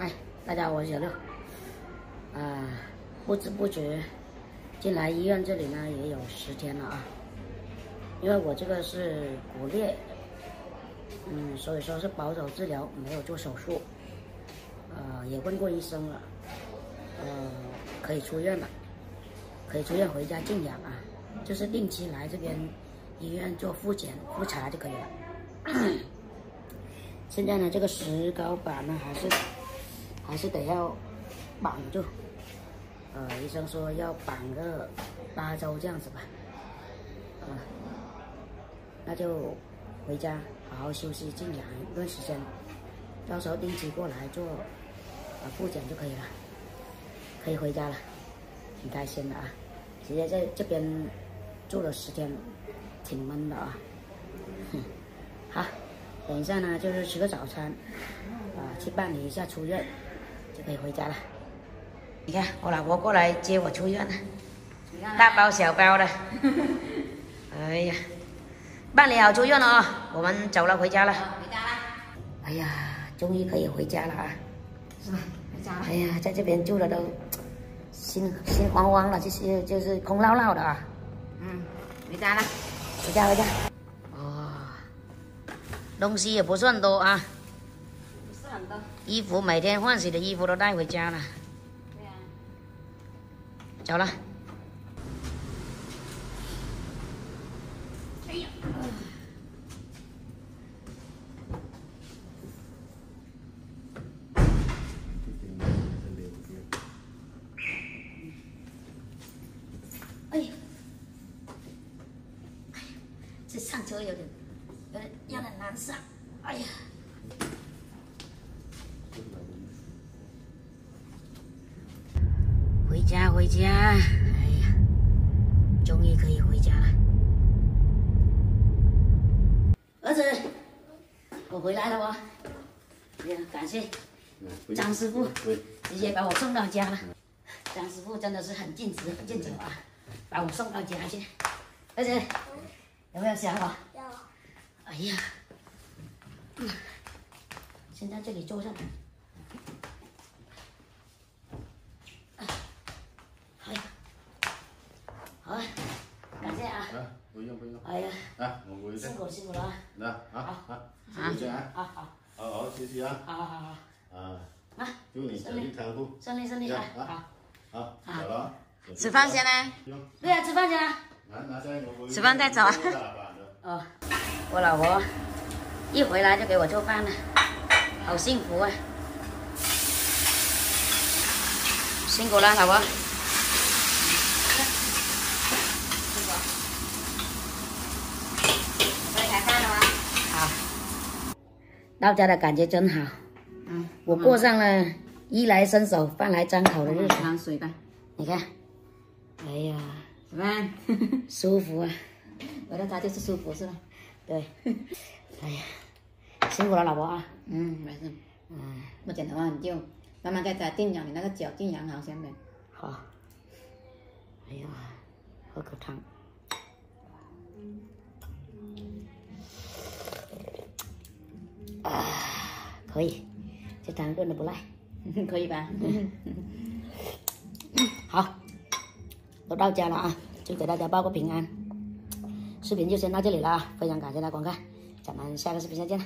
嗨，大家好，我是小六。啊，不知不觉进来医院这里呢也有十天了啊。因为我这个是骨裂，嗯，所以说是保守治疗，没有做手术。呃，也问过医生了，呃，可以出院了，可以出院回家静养啊，就是定期来这边医院做复检、复查就可以了。现在呢，这个石膏板呢还是。还是得要绑住，呃，医生说要绑个八周这样子吧，啊，那就回家好好休息静养一段时间，到时候定期过来做呃复检就可以了，可以回家了，挺开心的啊，直接在这边住了十天，挺闷的啊，好，等一下呢就是吃个早餐，啊，去办理一下出院。就可以回家了。你看，我老婆过来接我出院了，大包小包的。哎呀，办理好出院了啊，我们走了，回家了。回家了。哎呀，终于可以回家了啊！是吧？回家了。哎呀，在这边住的都 心心慌慌了，就是就是空落落的啊。嗯，回家了。回家回家。哦，东西也不算多啊。衣服每天换洗的衣服都带回家了。走了。哎呀。哎呀。这上车有点，有点有点难上。哎呀。家，回家！哎呀，终于可以回家了。儿子，我回来了哦。哎呀，感谢张师傅，直接把我送到家了。张师傅真的是很尽职尽责啊，把我送到家去。儿子，有没有想我？有。哎呀，先在这里坐上。好，感谢啊！啊，不用不用。哎呀，来，我回去。辛苦辛苦了啊！来，好好，辛苦啊！好好，好好休息啊！好好好好。啊，啊，祝你早日康复，顺利顺利啊！好，好，走了。吃饭先呢？对呀，吃饭先。拿拿下我吃饭再走啊！哦，我老婆一回来就给我做饭了，好幸福啊！辛苦了，老婆。到家的感觉真好，嗯，我过上了衣来伸手、饭来张口的日子。喝水吧，你看，哎呀，什么？舒服啊！回到家就是舒服，是吧？对。哎呀，辛苦了，老婆啊。嗯，没事。嗯，目前的话，你就慢慢在家静养，你那个脚静养好先呗。好。哎呀，喝口汤。啊，可以，这汤炖的不赖，可以吧？嗯，好，都到家了啊，就给大家报个平安。视频就先到这里了啊，非常感谢大家观看，咱们下个视频再见了。